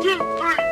一二。